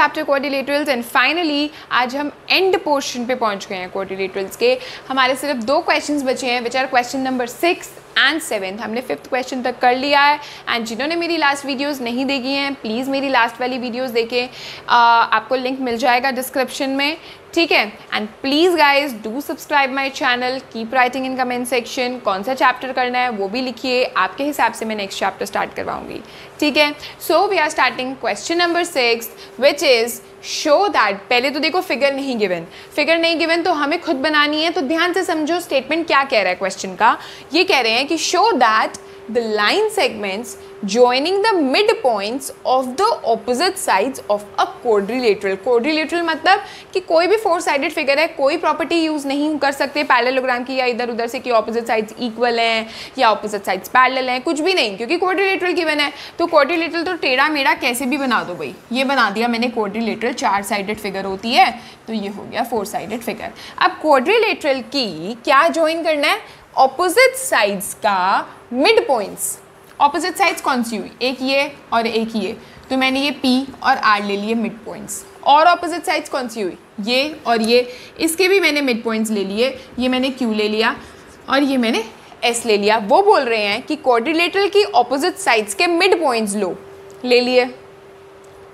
Chapter quadrilaterals and finally आज हम end portion पे पहुँच गए हैं क्वारिलेटरल्स के। हमारे सिर्फ़ दो क्वेश्चंस बचे हैं which are question number six and seventh हमने फिफ्थ क्वेश्चन तक कर लिया है। एंड जिन्होंने मेरी लास्ट वीडियोस नहीं देखी हैं प्लीज़ मेरी लास्ट वाली वीडियोस देखें। आपको लिंक मिल जाएगा डिस्क्रिप्शन में, ठीक है? And please guys do subscribe my channel keep writing in comment section कौन सा चैप्टर करना है, वो भी लिखिए, आपके हिसाब से मैं नेक्स्ट चैप्टर स्टार्ट करवाऊँगी, ठीक है? So we are starting question number six which is show that पहले तो देखो फिगर नहीं गिवन फिगर नहीं गिवन तो हमें खुद बनानी है तो ध्यान से समझो स्टेटमेंट क्या कह रहा है क्वेश्चन का. ये कह रहे हैं कि show that the line segments joining the midpoints of the opposite sides of a quadrilateral. Quadrilateral मतलब कि कोई भी फोर साइडेड फिगर है, कोई प्रॉपर्टी यूज़ नहीं कर सकते पैरेललोग्राम की या इधर उधर से कि ऑपोजिट साइड्स इक्वल हैं या ऑपोजिट साइड्स पैरेलल हैं, कुछ भी नहीं, क्योंकि क्वाड्रिलेटरल गिवन है। तो क्वाड्रिलेटरल तो टेढ़ा मेढ़ा कैसे भी बना दो भाई। ये बना दिया मैंने क्वाड्रिलेटरल चार साइडेड फिगर होती है तो ये हो गया फोर साइडेड फिगर अब क्वाड्रिलेटरल की क्या ज्वाइन करना है? ऑपोजिट साइड्स का मिड पॉइंट्स ऑपोजिट साइड्स कौन सी हुई? एक ये और एक ये. तो मैंने ये पी और आर ले लिए मिड पॉइंट्स और ऑपोजिट साइड्स कौन सी हुई? ये और ये. इसके भी मैंने मिड पॉइंट्स ले लिए. ये मैंने क्यू ले लिया और ये मैंने एस ले लिया. वो बोल रहे हैं कि कोऑर्डिनेटर की ऑपोजिट साइड्स के मिड पॉइंट्स लो. ले लिए.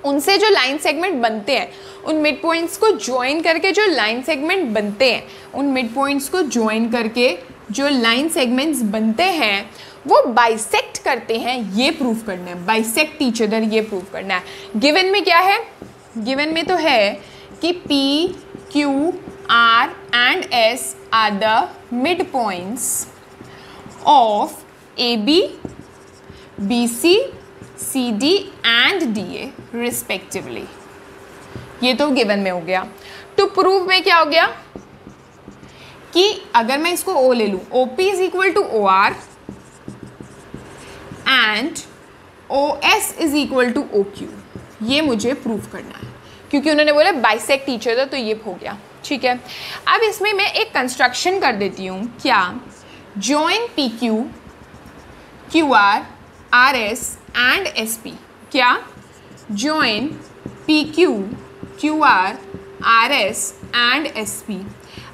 उनसे जो लाइन सेगमेंट बनते हैं, उन मिड पॉइंट्स को ज्वाइन करके जो लाइन सेगमेंट बनते हैं, उन मिड पॉइंट्स को ज्वाइन करके जो लाइन सेगमेंट्स बनते हैं, वो बाइसेक्ट करते हैं, ये प्रूफ करना है। बाइसेक्ट टीच अदर ये प्रूफ करना है। गिवन में क्या है? गिवन में तो है कि P, Q, R and S are the mid points of A B B C C D and D A respectively ये तो गिवन में हो गया। टू प्रूव में क्या हो गया? कि अगर मैं इसको ओ ले लूँ O P is equal to O R and O S is equal to O Q ये मुझे प्रूव करना है। क्योंकि उन्होंने बोला बाइसेक टीचर था तो ये हो गया। ठीक है? अब इसमें मैं एक कंस्ट्रक्शन कर देती हूँ। क्या? Join P Q Q R R S and S P क्या? Join P Q Q R R S and S P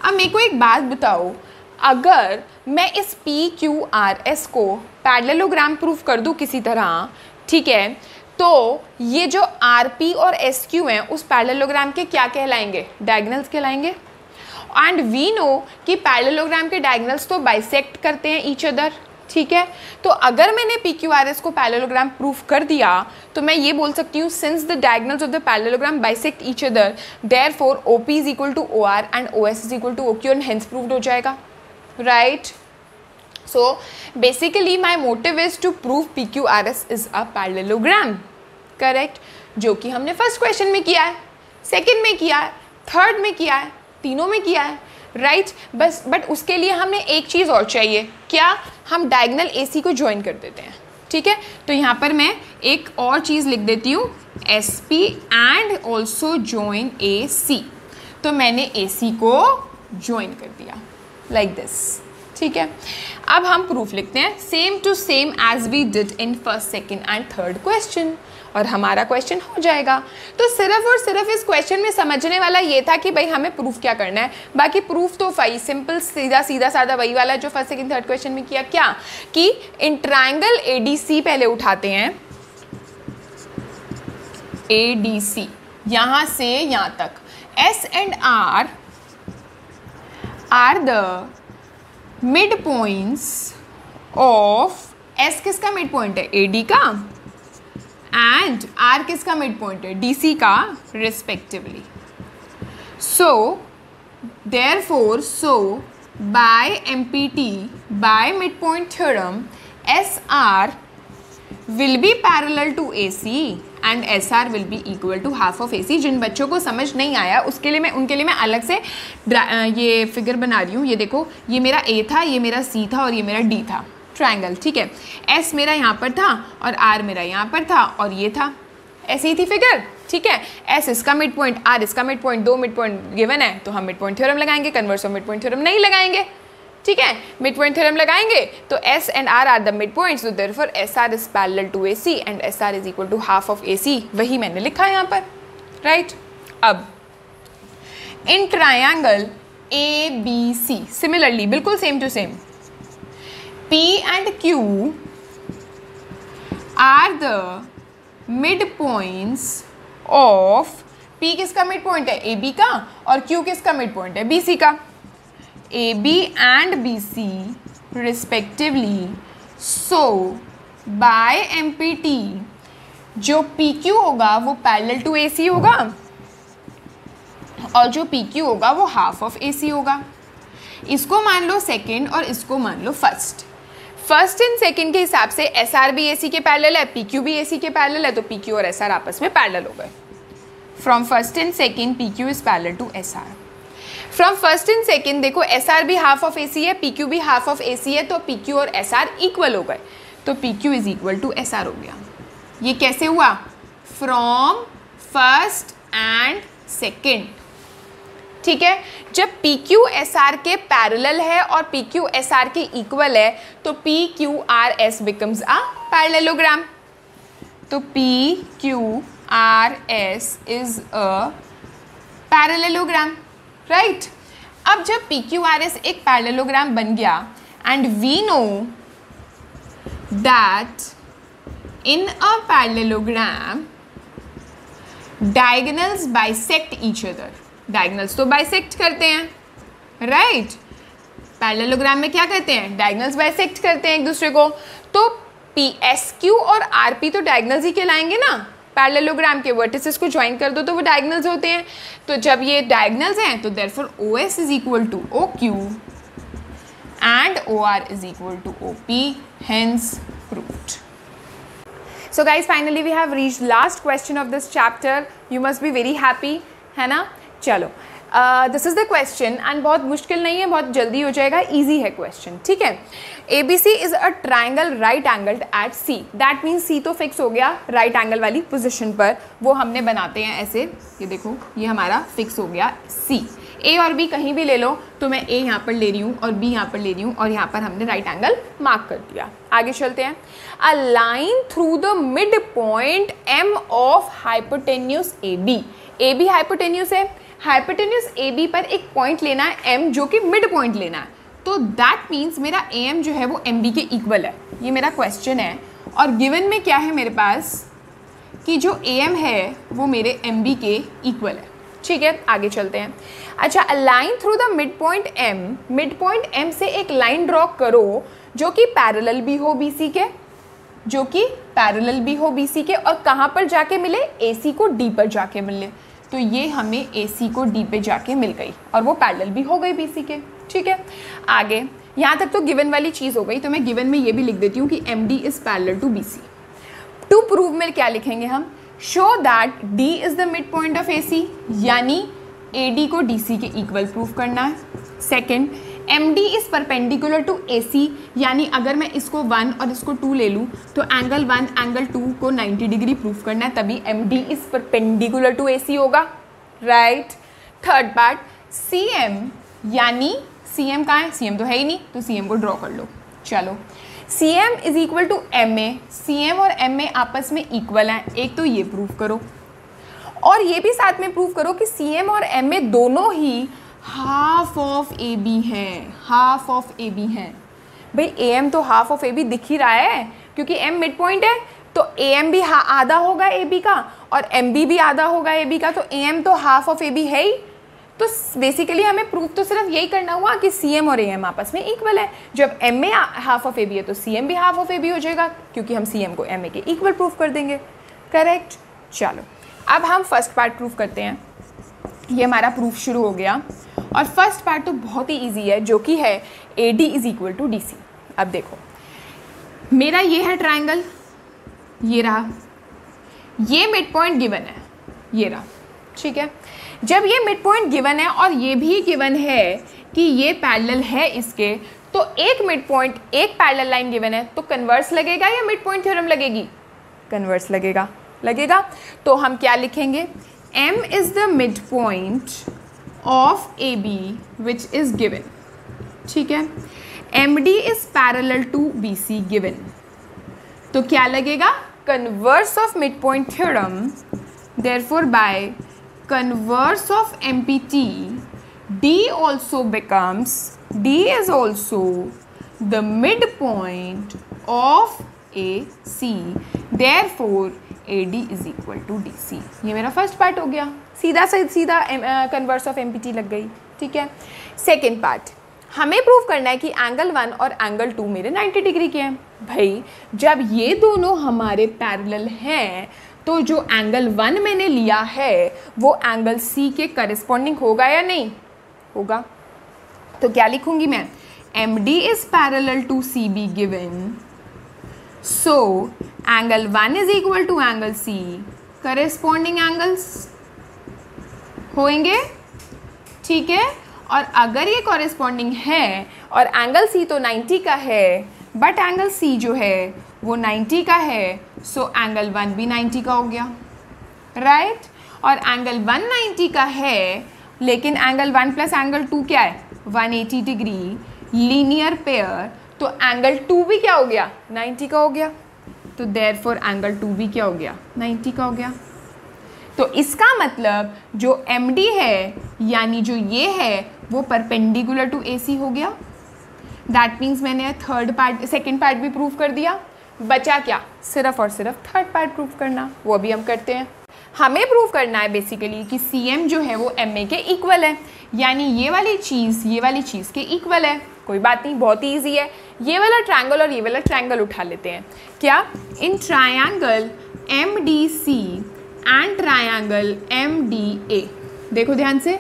अब मेरे को एक बात बताओ। अगर मैं इस पी क्यू आर एस को पैडलोग्राम प्रूफ कर दूँ किसी तरह, ठीक है तो ये जो आर पी और एस क्यू हैं, उस पैडलोग्राम के क्या कहलाएँगे? डायगनल्स कहलाएँगे। एंड वी नो कि पैडलोग्राम के डायगनल्स तो बाइसेक्ट करते हैं ईच अदर ठीक है? तो अगर मैंने पी क्यू आर एस को पैरेललोग्राम प्रूफ कर दिया तो मैं ये बोल सकती हूँ since the diagonals of the parallelogram bisect each other therefore O P is equal to O R and O S is equal to O Q and hence proved हो जाएगा। Right so basically my motive is to prove P Q R S is a parallelogram. Correct जो कि हमने first question में किया है second में किया है थर्ड में किया है, तीनों में किया है। Right right? बस बट उसके लिए हमें एक चीज़ और चाहिए। क्या? हम डायगनल ए को ज्वाइन कर देते हैं। ठीक है? तो यहाँ पर मैं एक और चीज़ लिख देती हूँ। S P and also join A C तो मैंने ए सी को ज्वाइन कर दिया। लाइक like दिस ठीक है? अब हम प्रूफ लिखते हैं। Same to same as we did in first second and third question और हमारा क्वेश्चन हो जाएगा। तो सिर्फ़ और सिर्फ़ इस क्वेश्चन में समझने वाला ये था कि भाई हमें प्रूफ क्या करना है। बाकी प्रूफ तो वही सिंपल सीधा सीधा, साधा वही वाला जो फ़र्स्ट सेकेंड थर्ड क्वेश्चन में किया। क्या? कि इन ट्राइंगल ए पहले उठाते हैं। ए डी सी यहाँ से यहाँ तक। S and R are the mid points of S किसका मिड पॉइंट है डी का? एंड आर किसका मिड पॉइंट है? डी सी का respectively so therefore so by M P T by mid point theorem S R will be parallel to A C and S R will be equal to half of A C जिन बच्चों को समझ नहीं आया, उसके लिए मैं, उनके लिए मैं अलग से ये फिगर बना रही हूँ। ये देखो, ये मेरा ए था, ये मेरा सी था और ये मेरा डी था। ट्राइंगल ठीक है? एस मेरा यहाँ पर था और आर मेरा यहाँ पर था और ये था। ऐसी ही थी फिगर ठीक है? एस इसका मिड पॉइंट आर इसका मिड पॉइंट दो मिड पॉइंट गिवन है तो हम मिड पॉइंट थ्योरम लगाएँगे converse of mid point theorem नहीं लगाएँगे, ठीक है? मिड पॉइंट थ्योरम लगाएँगे तो S and R are the mid points तो therefore S R is parallel to A C and S R is equal to half of A C वही मैंने लिखा है यहाँ पर राइट right? अब in triangle A B C similarly बिल्कुल same to same P and Q are the mid points of P किसका mid point है? ए बी का और क्यू किसका मिड पॉइंट है? बी सी का। A B and B C respectively so by M P T जो P Q होगा वो पैरेलल टू ए सी होगा और जो पी क्यू होगा वो हाफ़ ऑफ़ ए सी होगा। इसको मान लो सेकेंड और इसको मान लो फ़र्स्ट फ़र्स्ट एंड सेकेंड के हिसाब से S R B A C के पैरेलल है पी क्यू भी ए सी के पैरेलल है तो पी क्यू और एस आर आपस में पैरेलल हो गए। From first and second P Q is parallel to S R from first and second देखो एस आर भी हाफ़ ऑफ़ ए सी है पी क्यू भी हाफ़ ऑफ़ ए सी है तो पी क्यू और एस आर इक्वल हो गए। तो P Q is equal to S R हो गया। ये कैसे हुआ? फ्रॉम फ़र्स्ट एंड सेकेंड ठीक है? जब पी क्यू एस आर के पैरल है और पी क्यू एस आर के इक्वल है तो P Q R S becomes a parallelogram तो P Q R S is a parallelogram right अब जब पी क्यू आर एस एक पैरेललोग्राम बन गया and we know that in a parallelogram diagonals bisect each other diagonals तो bisect करते हैं right right? Parallelogram में क्या करते हैं? डायगनल्स बाइसेक्ट करते हैं एक दूसरे को। तो पी एस क्यू और आर पी तो डायगनल्स ही कहलाएँगे ना। पैरेललोग्राम के वर्टिसेस को ज्वाइन कर दो तो वो डायगनल्स होते हैं। तो जब ये डायगनल्स हैं तो therefore O S is equal to O Q and O R is equal to O P hence proved so guys, finally we have reached last question of this chapter. You must be very happy, है ना? चलो this is the question and बहुत मुश्किल नहीं है, बहुत जल्दी हो जाएगा ईजी है क्वेश्चन ठीक है? A B C is a triangle right angled at C that means C तो फिक्स हो गया राइट right एंगल वाली पोजिशन पर। वो हमने बनाते हैं ऐसे, ये देखो, ये हमारा फिक्स हो गया सी ए और बी कहीं भी ले लो तो मैं ए यहाँ पर ले रही हूँ और बी यहाँ पर ले रही हूँ और यहाँ पर हमने राइट एंगल मार्क कर दिया। आगे चलते हैं। A line through the mid point M of hypotenuse A B A B hypotenuse है। हाइपोटेन्यूस ए बी पर एक पॉइंट लेना है एम जो कि मिड पॉइंट लेना है। तो दैट मीन्स मेरा ए एम जो है वो एम बी के इक्वल है। ये मेरा क्वेश्चन है। और गिवन में क्या है मेरे पास? कि जो ए एम है, वो मेरे एम बी के इक्वल है। ठीक है, आगे चलते हैं। अच्छा line through the mid point M mid point M से एक लाइन ड्रॉ करो, जो कि पैरेलल भी हो बी सी के, जो कि पैरेलल भी हो बी सी के, और कहाँ पर जाके मिले? ए सी को डी पर जाके मिले तो ये हमें ए सी को डी पे जाके मिल गई और वो पैरेलल भी हो गई बी सी के। ठीक है? आगे, यहाँ तक तो गिवन वाली चीज़ हो गई तो मैं गिवन में ये भी लिख देती हूँ कि M D is parallel to B C to prove में क्या लिखेंगे हम? Show that D is the mid point of A C यानी ए डी को डी सी के इक्वल प्रूव करना है। Second M D is perpendicular to A C यानी अगर मैं इसको वन और इसको टू ले लूँ तो एंगल वन एंगल टू को नाइन्टी डिग्री प्रूफ करना है, तभी M D is perpendicular to A C होगा right third part C M यानी सी एम कहाँ है? सी एम तो है ही नहीं तो सी एम को ड्रॉ कर लो। चलो। C M is equal to M A C M और एम ए आपस में इक्वल हैं, एक तो ये प्रूव करो। और ये भी साथ में प्रूव करो कि सी एम और एम ए दोनों ही हाफ़ ऑफ़ ए बी है. हाफ़ ऑफ़ ए बी है. भाई ए एम तो हाफ़ ऑफ़ ए बी दिख ही रहा है, क्योंकि एम मिड पॉइंट है तो ए एम भी आधा होगा ए बी का और एम बी भी आधा होगा ए बी का तो ए एम तो हाफ़ ऑफ़ ए बी है ही. तो बेसिकली हमें प्रूफ तो सिर्फ़ यही करना हुआ कि सी एम और ए एम आपस में इक्वल है. जब M A half of A B है तो सी एम भी हाफ़ ऑफ़ ए बी हो जाएगा, क्योंकि हम सी एम को एम ए के इक्वल प्रूफ कर देंगे. करेक्ट चलो. अब हम फ़र्स्ट पार्ट प्रूफ करते हैं. ये हमारा प्रूफ शुरू हो गया. और फ़र्स्ट पार्ट तो बहुत ही ईजी है, जो कि है A D is equal to D C अब देखो। मेरा ये है ट्राइंगल ये रहा। ये मिड पॉइंट गिवन है, ये रहा। ठीक है? जब ये मिड पॉइंट गिवन है और ये भी गिवन है कि ये पैरेलल है इसके तो एक मिड पॉइंट एक पैरेलल लाइन गिवन है। तो कन्वर्स लगेगा या मिड पॉइंट थ्योरम लगेगी? कन्वर्स लगेगा। लगेगा? तो हम क्या लिखेंगे? M mid the midpoint A B which is given. ठीक है? M D is parallel to B C given तो क्या लगेगा? Converse of mid point theorem therefore by converse of M P T D also becomes D is also the mid point of A C therefore A D is equal to D C ये मेरा first part हो गया। सीधा से सीधा converse of M P T लग गई, ठीक है? सेकेंड पार्ट हमें प्रूव करना है कि एंगल वन और एंगल टू मेरे 90 डिग्री के हैं। भाई, जब ये दोनों हमारे पैरेलल हैं तो जो एंगल वन मैंने लिया है, वो एंगल सी के करस्पॉन्डिंग होगा या नहीं? होगा। तो क्या लिखूँगी मैं? M D is parallel to C B given so angle one is equal to angle C corresponding angles होंगे ठीक है? और अगर ये कॉरेस्पॉन्डिंग है, और एंगल सी तो 90 का है बट एंगल सी जो है, वो 90 का है सो एंगल वन भी 90 का हो गया राइट right? और एंगल वन 90 का है, लेकिन angle one plus angle two क्या है? 180 डिग्री लीनियर पेयर तो एंगल टू भी क्या हो गया? 90 का हो गया। तो देर फॉर एंगल टू भी क्या हो गया? 90 का हो गया। तो इसका मतलब जो एम डी है, यानी जो ये है, वो परपेंडिकुलर टू ए सी हो गया। दैट मीन्स मैंने थर्ड पार्ट सेकेंड पार्ट भी प्रूव कर दिया। बचा क्या? सिर्फ़ और सिर्फ़ थर्ड पार्ट प्रूव करना। वो भी हम करते हैं। हमें प्रूव करना है बेसिकली कि सी एम जो है वो एम ए के इक्वल है। यानी ये वाली चीज़, ये वाली चीज़ के इक्वल है। कोई बात नहीं, बहुत ही ईजी है। ये वाला ट्रायंगल और ये वाला ट्रायंगल उठा लेते हैं। क्या? In triangle M D C and triangle M D A देखो ध्यान से,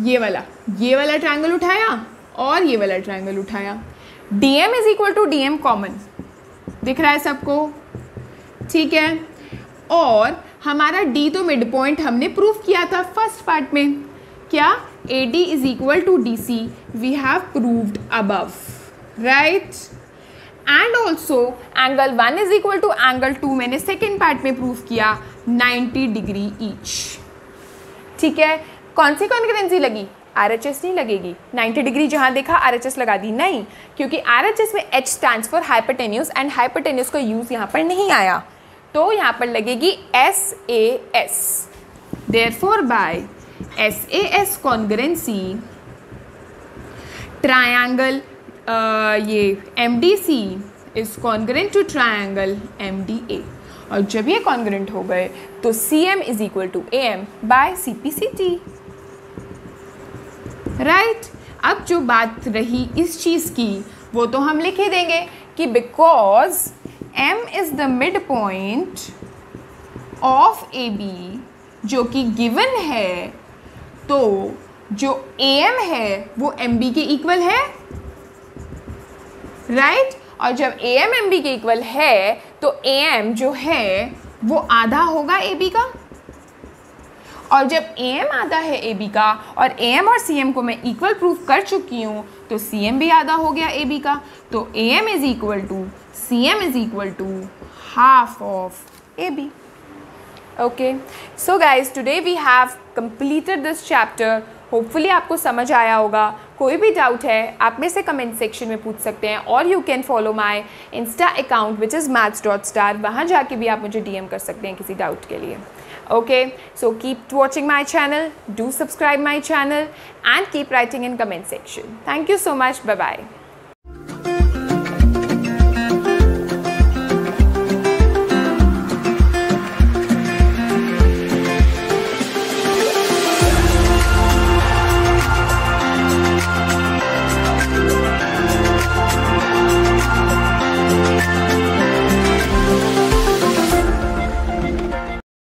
ये वाला ये वाला ट्रायंगल उठाया और ये वाला ट्रायंगल उठाया। D M is equal to D M common दिख रहा है सबको? ठीक है। और हमारा डी तो मिड पॉइंट हमने प्रूव किया था फ़र्स्ट पार्ट में। क्या? A D is equal to D C we have proved above right and also angle one is equal to angle two मैंने सेकेंड पार्ट में प्रूव किया 90 डिग्री ईच ठीक है? कौन सी कॉन्ग्रेंसी लगी? आर एच एस नहीं लगेगी. 90 डिग्री जहाँ देखा आर एच एस लगा दी. नहीं, क्योंकि आर एच एस में H stand for hypotenuse and hypotenuse का यूज़ यहाँ पर नहीं आया. तो यहाँ पर लगेगी S A S therefore by S A S congruency triangle ये M D C is congruent to triangle M D A और जब ये कॉन्ग्रेंट हो गए तो C M is equal to A M by C P C T right अब जो बात रही इस चीज़ की, वो तो हम लिख ही देंगे कि because M is the mid point of A B जो कि गिवन है तो जो ए एम है, वो एम बी के इक्वल है? Right right? और जब ए एम एम बी के इक्वल है तो ए एम जो है, वो आधा होगा ए बी का? और जब ए एम आधा है ए बी का, और ए एम और सी एम को मैं इक्वल प्रूफ कर चुकी हूँ तो सी एम भी आधा हो गया ए बी का। तो A M is equal to C M is equal to half of A B okay so guys today we have completed this chapter hopefully आपको समझ आया होगा। कोई भी डाउट है, आप में से कमेंट सेक्शन में पूछ सकते हैं। और you can follow my insta account which is maths dot star वहाँ जाके भी आप मुझे डीएम कर सकते हैं किसी डाउट के लिए। Okay so keep watching my channel do subscribe my channel and keep writing in comment section thank you so much bye bye